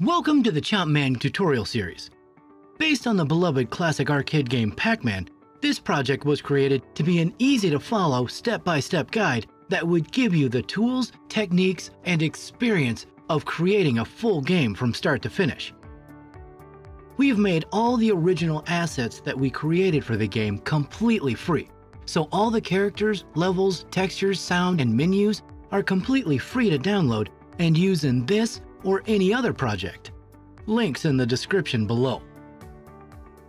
Welcome to the Chompman tutorial series. Based on the beloved classic arcade game Pac-Man, this project was created to be an easy-to-follow step-by-step guide that would give you the tools, techniques, and experience of creating a full game from start to finish. We have made all the original assets that we created for the game completely free, so all the characters, levels, textures, sound, and menus are completely free to download and use in this or any other project. Links in the description below.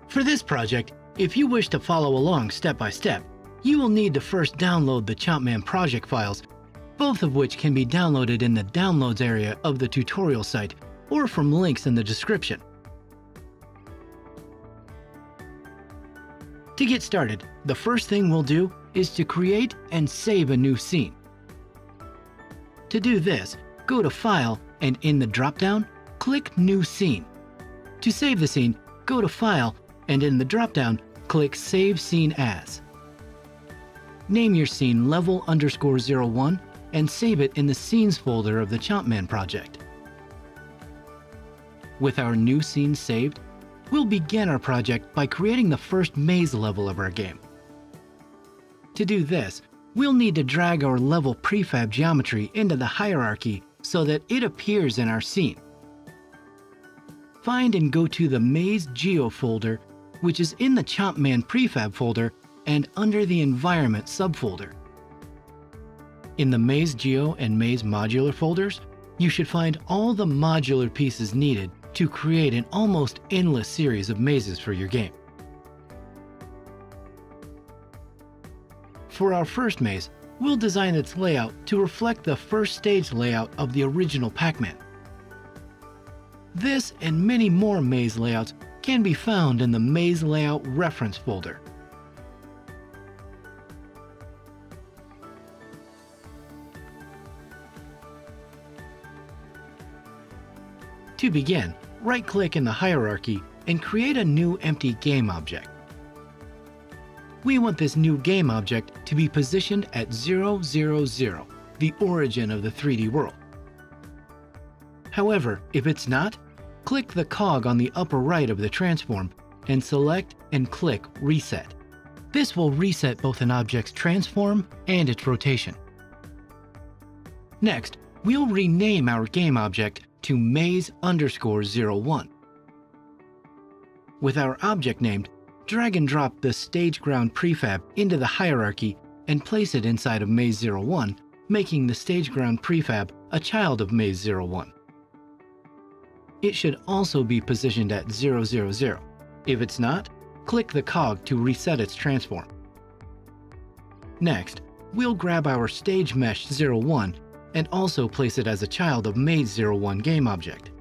For this project, if you wish to follow along step by step, you will need to first download the Chompman project files, both of which can be downloaded in the downloads area of the tutorial site or from links in the description. To get started, the first thing we'll do is to create and save a new scene. To do this, go to File and in the dropdown, click New Scene. To save the scene, go to File and in the dropdown, click Save Scene As. Name your scene level underscore 01 and save it in the Scenes folder of the Chompman project. With our new scene saved, we'll begin our project by creating the first maze level of our game. To do this, we'll need to drag our level prefab geometry into the hierarchy so that it appears in our scene. Find and go to the Maze Geo folder, which is in the Chompman prefab folder and under the Environment subfolder. In the Maze Geo and Maze Modular folders, you should find all the modular pieces needed to create an almost endless series of mazes for your game. For our first maze, we'll design its layout to reflect the first stage layout of the original Pac-Man. This and many more maze layouts can be found in the Maze Layout Reference folder. To begin, right-click in the hierarchy and create a new empty game object. We want this new game object to be positioned at 000, the origin of the 3D world. However, if it's not, click the cog on the upper right of the transform and select and click Reset. This will reset both an object's transform and its rotation. Next, we'll rename our game object to maze underscore 01. With our object named, drag and drop the stage ground prefab into the hierarchy and place it inside of maze 01, making the stage ground prefab a child of maze 01. It should also be positioned at 000. If it's not, click the cog to reset its transform. Next, we'll grab our stage mesh 01 and also place it as a child of Maze 01 game object.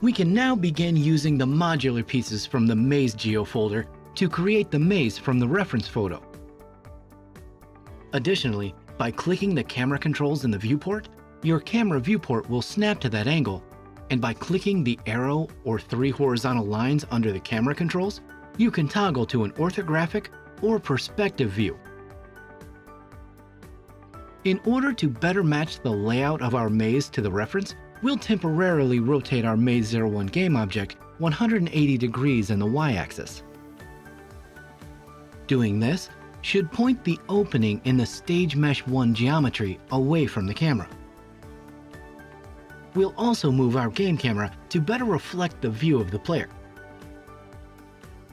We can now begin using the modular pieces from the Maze Geo folder to create the maze from the reference photo. Additionally, by clicking the camera controls in the viewport, your camera viewport will snap to that angle, and by clicking the arrow or three horizontal lines under the camera controls, you can toggle to an orthographic or perspective view. In order to better match the layout of our maze to the reference, we'll temporarily rotate our Maze 01 game object 180 degrees in the y-axis. Doing this should point the opening in the Stage Mesh 1 geometry away from the camera. We'll also move our game camera to better reflect the view of the player.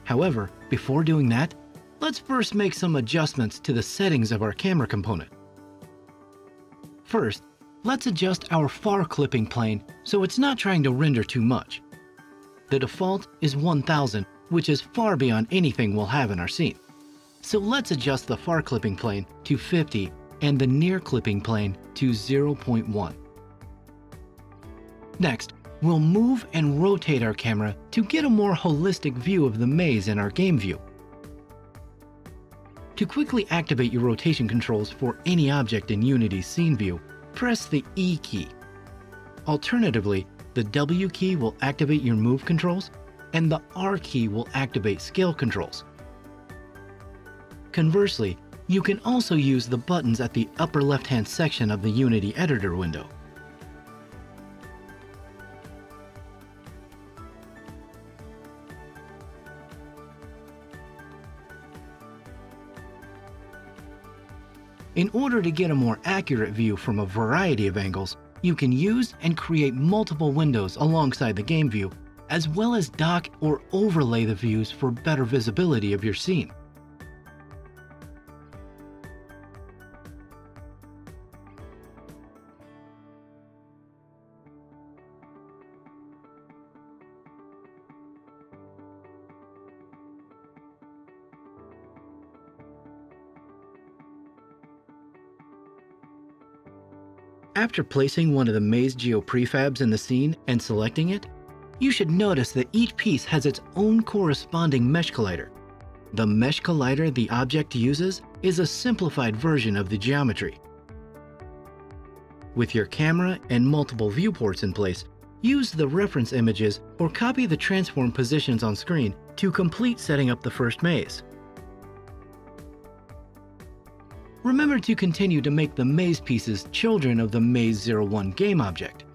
However, before doing that, let's first make some adjustments to the settings of our camera component. First, let's adjust our far clipping plane so it's not trying to render too much. The default is 1000, which is far beyond anything we'll have in our scene. So let's adjust the far clipping plane to 50 and the near clipping plane to 0.1. Next, we'll move and rotate our camera to get a more holistic view of the maze in our game view. To quickly activate your rotation controls for any object in Unity's scene view, press the E key. Alternatively, the W key will activate your move controls, and the R key will activate scale controls. Conversely, you can also use the buttons at the upper left-hand section of the Unity editor window. In order to get a more accurate view from a variety of angles, you can use and create multiple windows alongside the game view, as well as dock or overlay the views for better visibility of your scene. After placing one of the Maze Geo prefabs in the scene and selecting it, you should notice that each piece has its own corresponding mesh collider. The mesh collider the object uses is a simplified version of the geometry. With your camera and multiple viewports in place, use the reference images or copy the transform positions on screen to complete setting up the first maze. Remember to continue to make the maze pieces children of the Maze 01 game object.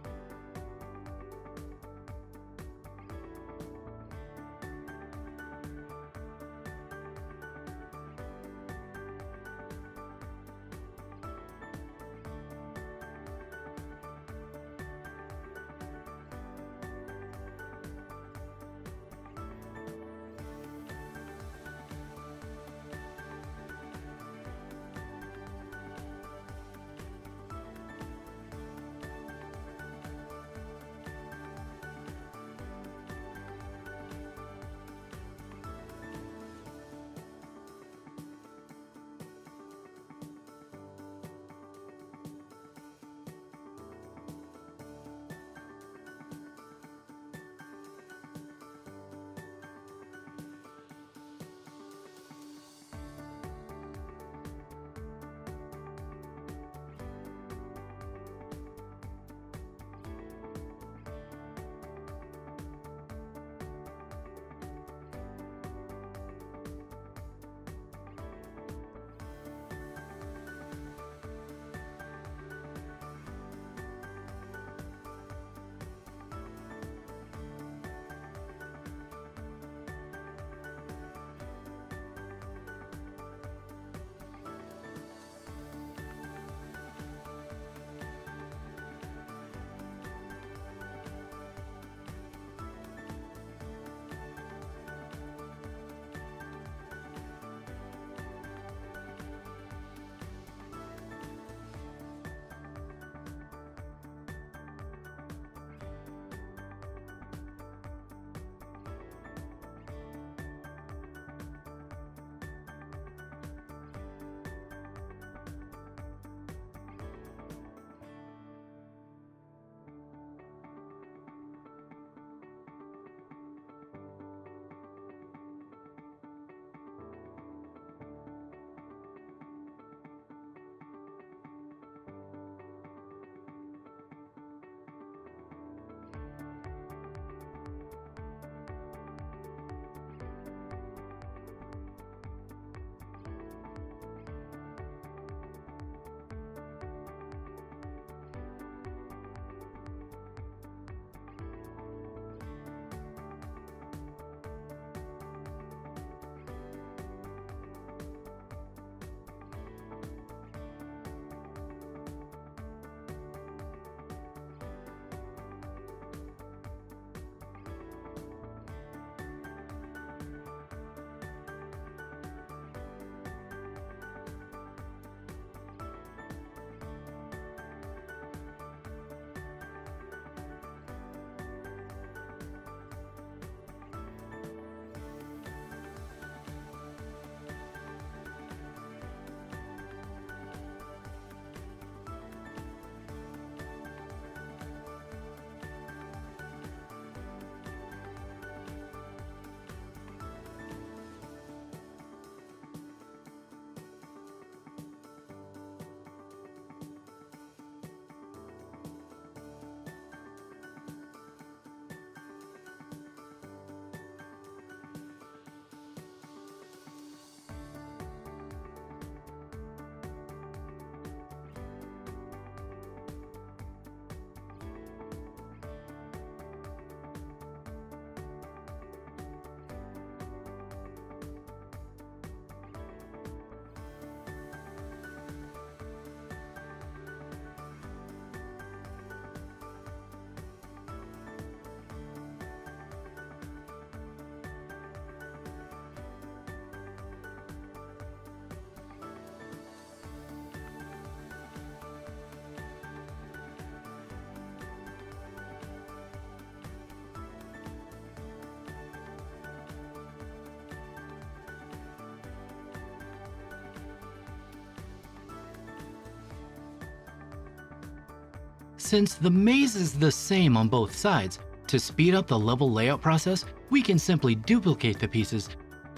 Since the maze is the same on both sides, to speed up the level layout process, we can simply duplicate the pieces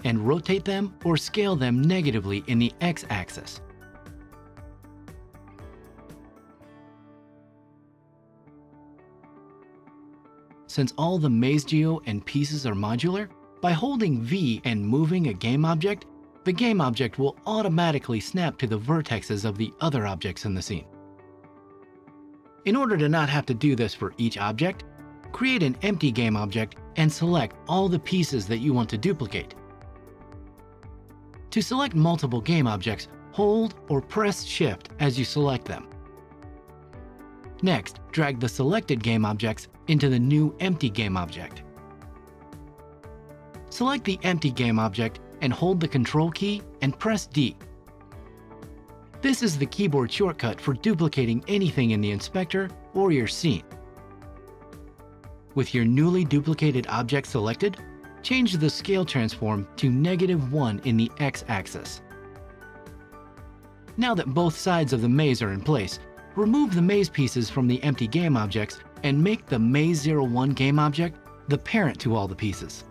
and rotate them or scale them negatively in the x-axis. Since all the maze geo and pieces are modular, by holding V and moving a game object, the game object will automatically snap to the vertexes of the other objects in the scene. In order to not have to do this for each object, create an empty game object and select all the pieces that you want to duplicate. To select multiple game objects, hold or press Shift as you select them. Next, drag the selected game objects into the new empty game object. Select the empty game object and hold the Control key and press D. This is the keyboard shortcut for duplicating anything in the inspector or your scene. With your newly duplicated object selected, change the scale transform to negative 1 in the x-axis. Now that both sides of the maze are in place, remove the maze pieces from the empty game objects and make the Maze01 game object the parent to all the pieces.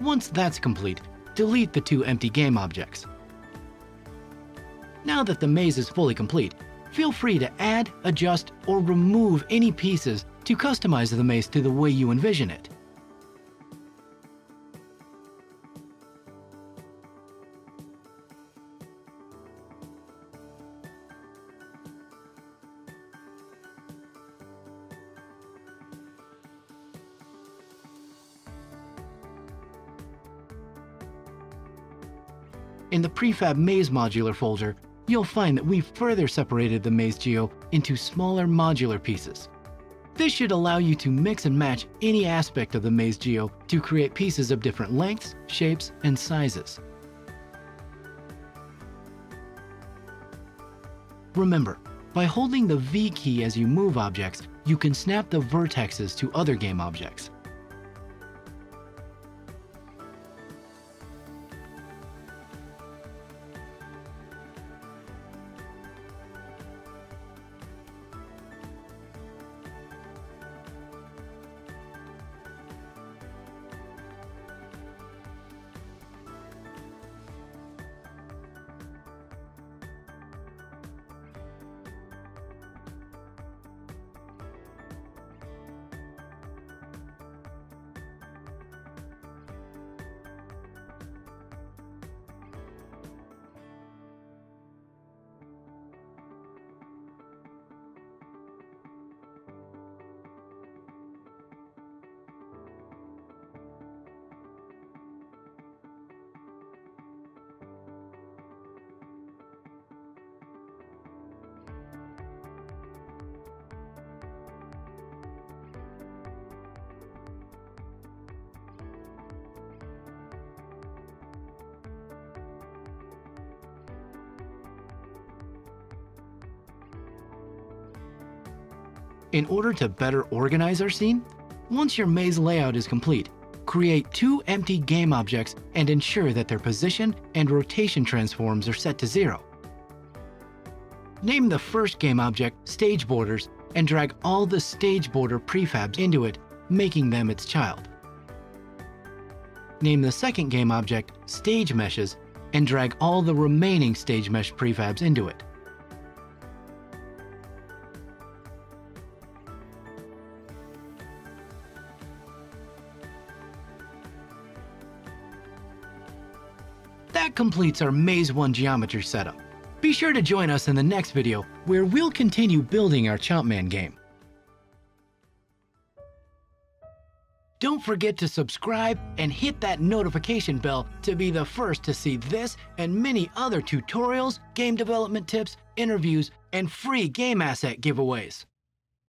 Once that's complete, delete the two empty game objects. Now that the maze is fully complete, feel free to add, adjust, or remove any pieces to customize the maze to the way you envision it. In the prefab maze modular folder, you'll find that we've further separated the maze geo into smaller modular pieces. This should allow you to mix and match any aspect of the maze geo to create pieces of different lengths, shapes, and sizes. Remember, by holding the V key as you move objects, you can snap the vertexes to other game objects. In order to better organize our scene, once your maze layout is complete, create two empty game objects and ensure that their position and rotation transforms are set to zero. Name the first game object Stage Borders and drag all the Stage Border prefabs into it, making them its child. Name the second game object Stage Meshes and drag all the remaining Stage Mesh prefabs into it. That completes our Maze 1 geometry setup. Be sure to join us in the next video where we'll continue building our Chompman game. Don't forget to subscribe and hit that notification bell to be the first to see this and many other tutorials, game development tips, interviews, and free game asset giveaways.